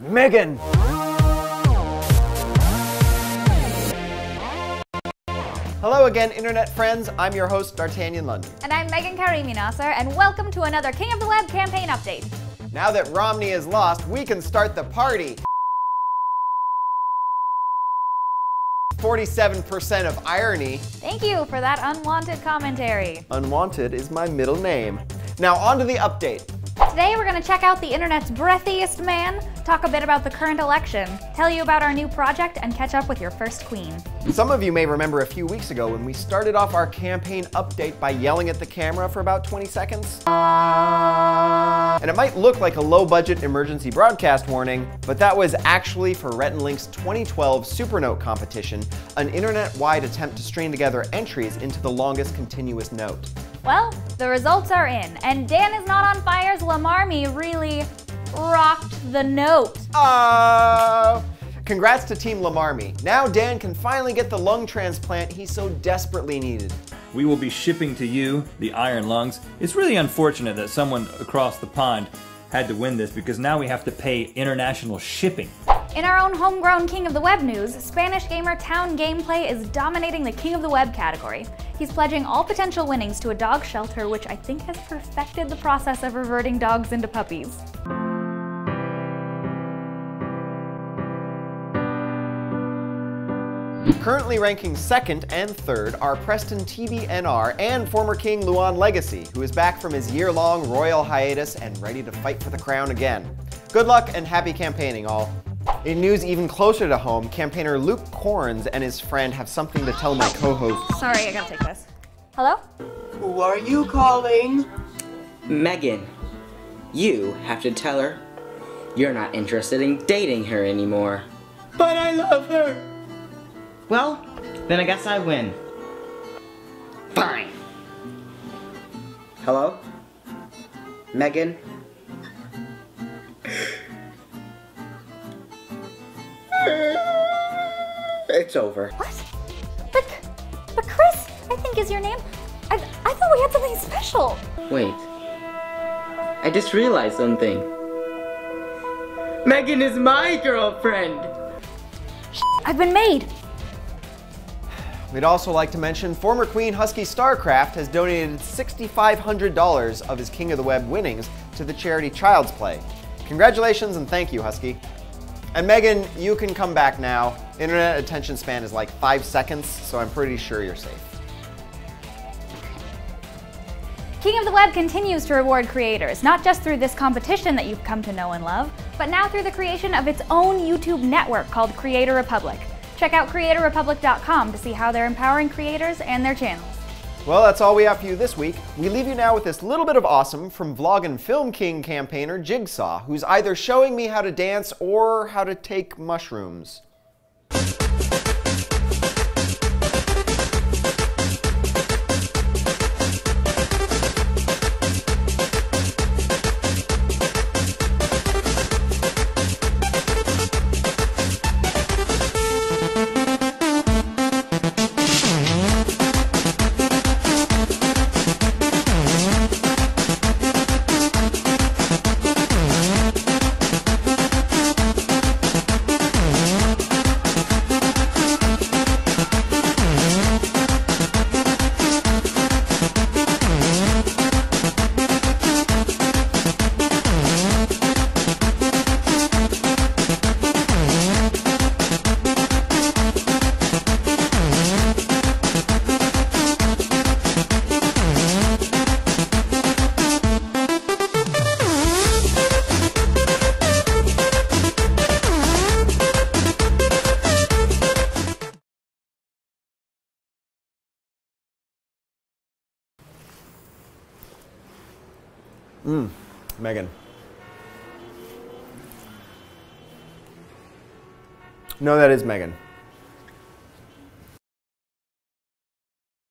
Meagan! Hello again, internet friends. I'm your host, Dartanion London. And I'm Meagan Karimi-Naser, and welcome to another King of the Web campaign update. Now that Romney is lost, we can start the party. 47% of irony. Thank you for that unwanted commentary. Unwanted is my middle name. Now, on to the update. Today we're going to check out the internet's breathiest man, talk a bit about the current election, tell you about our new project, and catch up with your first queen. Some of you may remember a few weeks ago when we started off our campaign update by yelling at the camera for about 20 seconds. And it might look like a low-budget emergency broadcast warning, but that was actually for Rhett and Link's 2012 Supernote competition, an internet-wide attempt to string together entries into the longest continuous note. Well, the results are in, and Dan is Not on Fire's Llamarmy really rocked the note. Uh, congrats to Team Llamarmy. Now Dan can finally get the lung transplant he so desperately needed. We will be shipping to you the iron lungs. It's really unfortunate that someone across the pond had to win this because now we have to pay international shipping. In our own homegrown King of the Web news, Spanish gamer Town Gameplay is dominating the King of the Web category. He's pledging all potential winnings to a dog shelter, which I think has perfected the process of reverting dogs into puppies. Currently ranking second and third are Preston TBNR and former King Luan Legacy, who is back from his year-long royal hiatus and ready to fight for the crown again. Good luck and happy campaigning, all. In news even closer to home, campaigner Luke Korns and his friend have something to tell my co-host. Sorry, I gotta take this. Hello? Who are you calling? Meagan, you have to tell her you're not interested in dating her anymore. But I love her. Well, then I guess I win. Fine. Hello? Meagan? It's over. What? But, but Chris, I think is your name. I, I thought we had something special. Wait. I just realized something. Meagan is my girlfriend! I've been made. We'd also like to mention former Queen Husky Starcraft has donated $6,500 of his King of the Web winnings to the charity Child's Play. Congratulations and thank you, Husky. And Meagan, you can come back now. Internet attention span is like five seconds, so I'm pretty sure you're safe. King of the Web continues to reward creators, not just through this competition that you've come to know and love, but now through the creation of its own YouTube network called Creator Republic. Check out CreatorRepublic.com to see how they're empowering creators and their channels. Well, that's all we have for you this week. We leave you now with this little bit of awesome from Vlog and Film King campaigner Jigsaw, who's either showing me how to dance or how to take mushrooms. Mmm, Meagan. No, that is Meagan.